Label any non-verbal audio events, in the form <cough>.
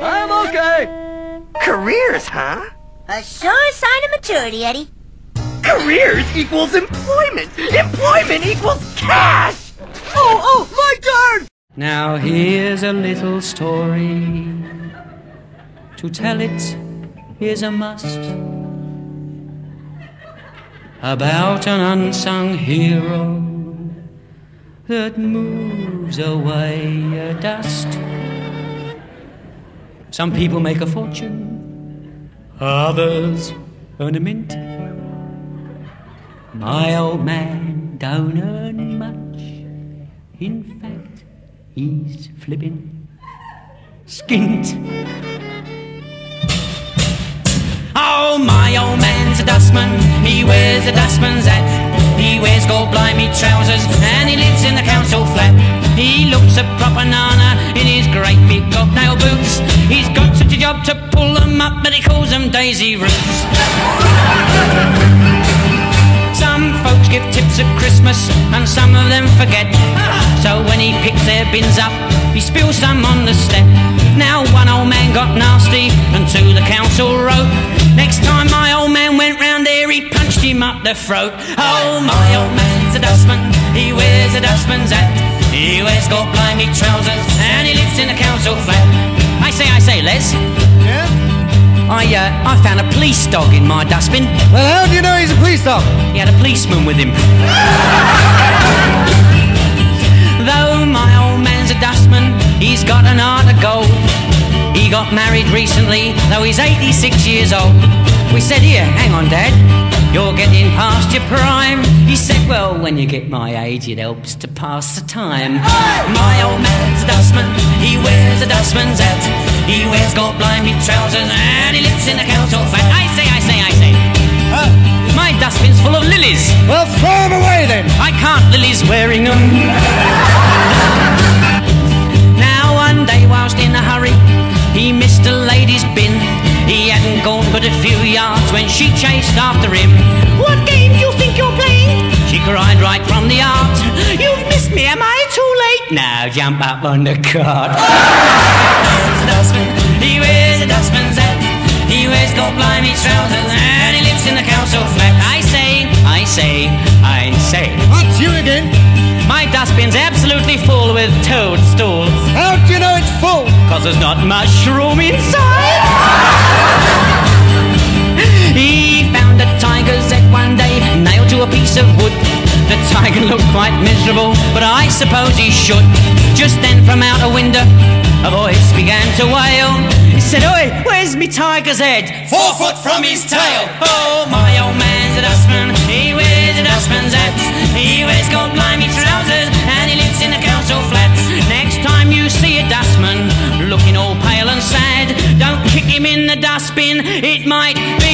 I'm okay. Careers, huh? A sure sign of maturity, Eddy. Careers equals employment. Employment equals cash. Oh, oh, my turn! Now here's a little story. To tell it is a must. About an unsung hero that moves away a dust. Some people make a fortune, others earn a mint. My old man don't earn much. In fact, he's flipping skint. Oh, my old man's a dustman. He wears a dustman's hat. He wears gold blimey trousers got job to pull them up, but he calls them daisy roots. Some folks give tips at Christmas and some of them forget. So when he picks their bins up, he spills some on the step. Now one old man got nasty and to the council wrote. Next time my old man went round there, he punched him up the throat. Oh, my old man's a dustman, he wears a dustman's hat. He wears gold blimey trousers and he lives in a council flat. I say, I say, Les. Yeah? I, uh, I found a police dog in my dustbin. Well, how do you know he's a police dog? He had a policeman with him. Though my old man's a dustman, he's got an heart of gold. He got married recently, though he's 86 years old. We said, Here, hang on, Dad. You're getting past your prime. He said, Well, when you get my age, it helps to pass the time. My old man's a dustman, he wears a dustman's hat. He wears gold blimey trousers and he lives in a council flat. I say, I say, I say. My dustbin's full of lilies. Well, throw him away then. I can't, Lily's wearing them. She chased after him. What game do you think you're playing? She cried right from the art. You've missed me, am I too late? Now jump up on the cart. He's <laughs> a dustman, he wears a dustman's hat. He wears gold blimey trousers and he lives in the council flat. I say, I say, I say. What's you again? My dustbin's absolutely full with toadstools. How do you know it's full? Cause there's not much room inside. <laughs> quite miserable, but I suppose he should. Just then, from out a window, a voice began to wail. He said, Oi, where's me tiger's head? Four foot from his tail. Oh, my old man's a dustman. He wears a dustman's hat. He wears gold blimey trousers, and he lives in a council flat. Next time you see a dustman looking all pale and sad, don't kick him in the dustbin. It might be